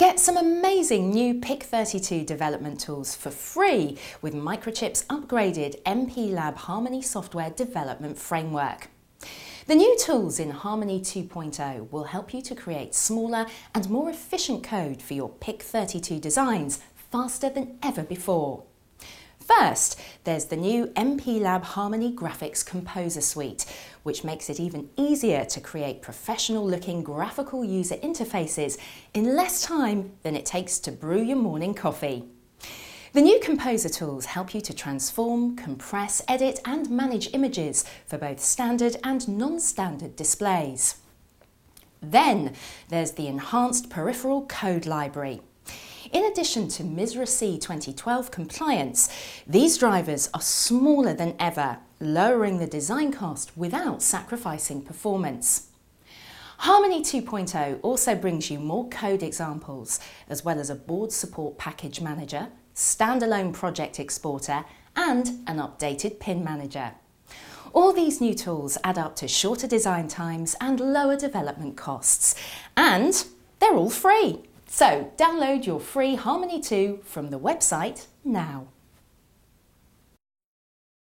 Get some amazing new PIC32 development tools for free with Microchip's upgraded MPLAB Harmony software development framework. The new tools in Harmony 2.0 will help you to create smaller and more efficient code for your PIC32 designs faster than ever before. First, there's the new MPLAB Harmony Graphics Composer Suite, which makes it even easier to create professional looking graphical user interfaces in less time than it takes to brew your morning coffee. The new Composer tools help you to transform, compress, edit and manage images for both standard and non-standard displays. Then there's the Enhanced Peripheral Code Library. In addition to MISRA C 2012 compliance, these drivers are smaller than ever, lowering the design cost without sacrificing performance. Harmony 2.0 also brings you more code examples, as well as a board support package manager, standalone project exporter, and an updated pin manager. All these new tools add up to shorter design times and lower development costs, and they're all free. So download your free Harmony 2 from the website now.